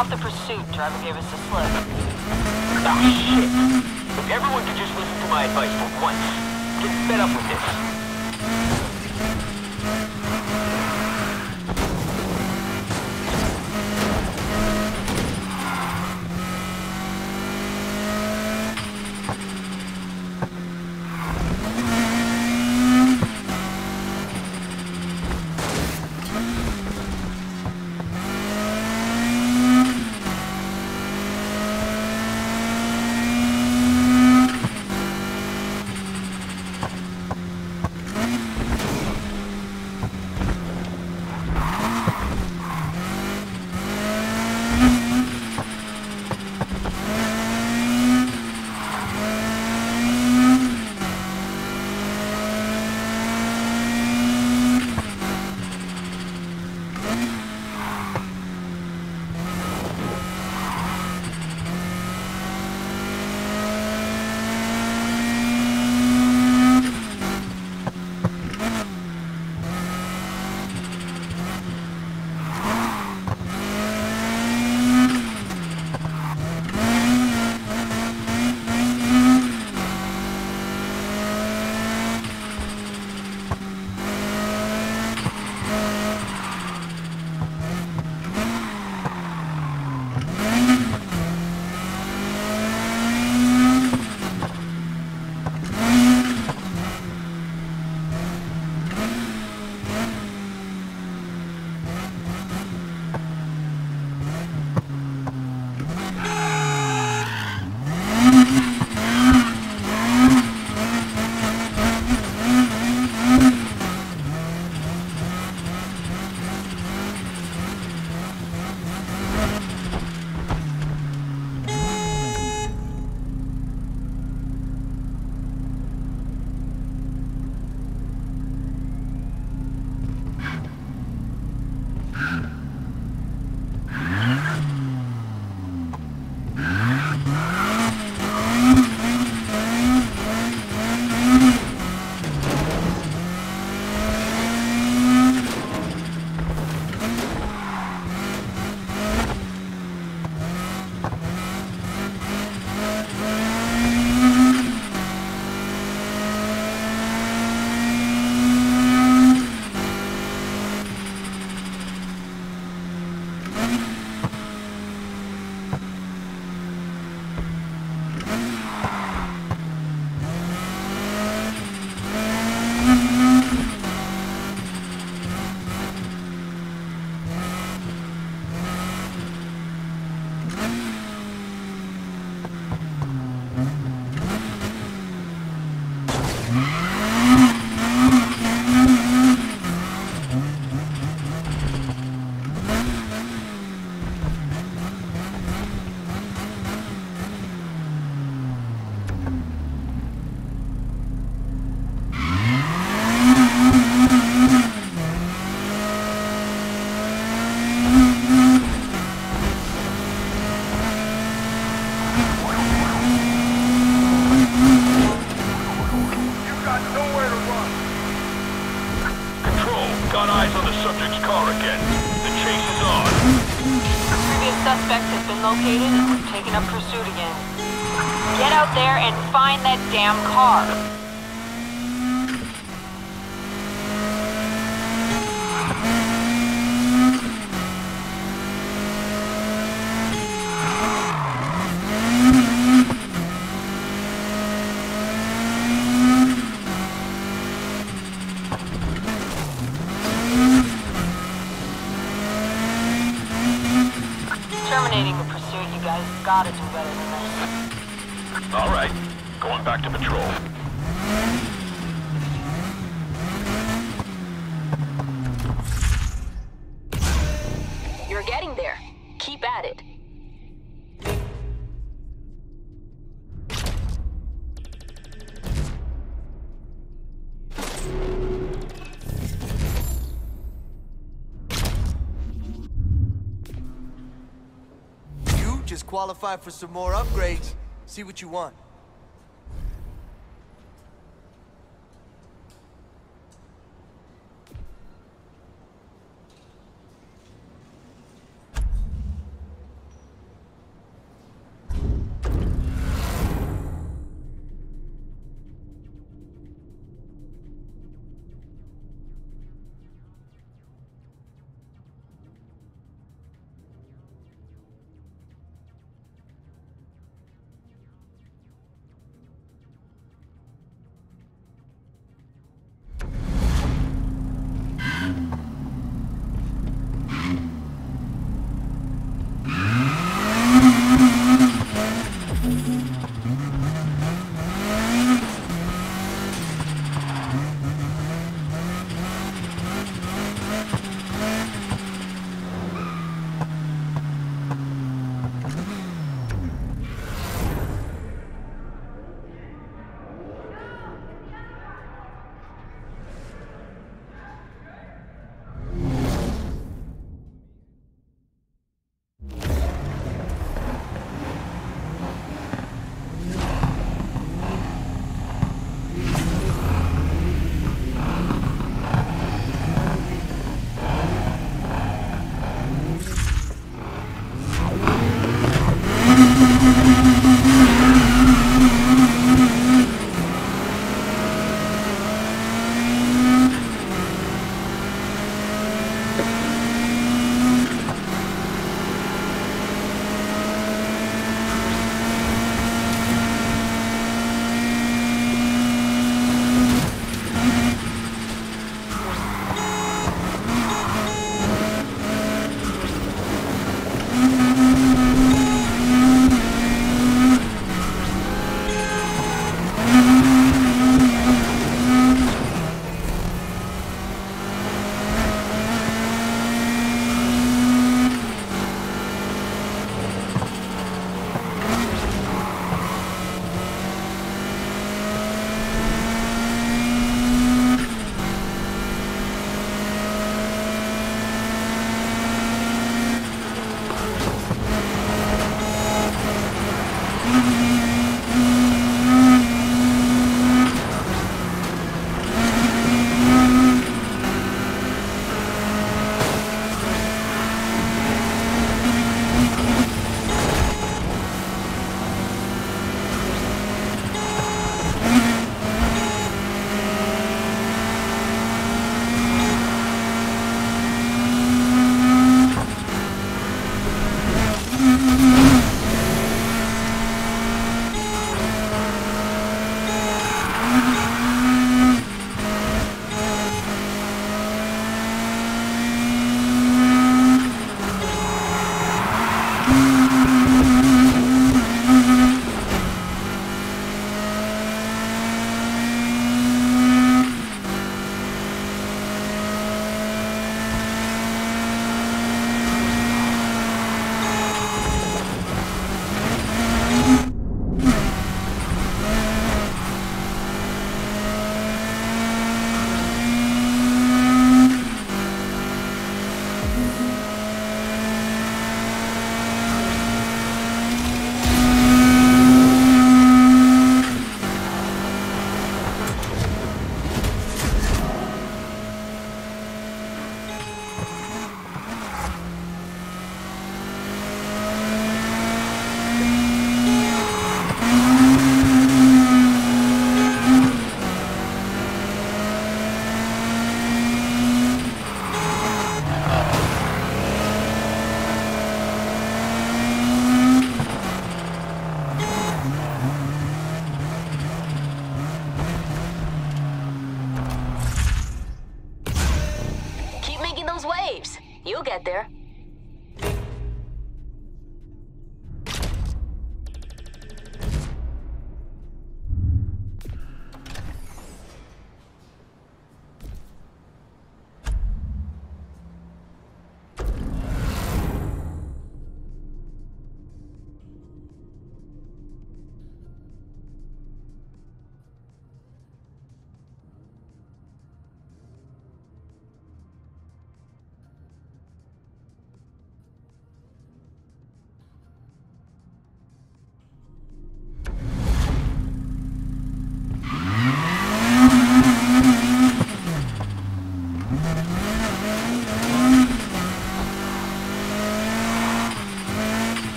Off the pursuit. Driver gave us a slip. Ah, shit. If everyone could just listen to my advice for once. Get fed up with this. Located and we're taking up pursuit again. Get out there and find that damn car. Qualified for some more upgrades. See what you want. You'll get there.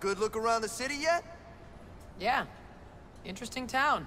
Good look around the city yet? Yeah. Interesting town.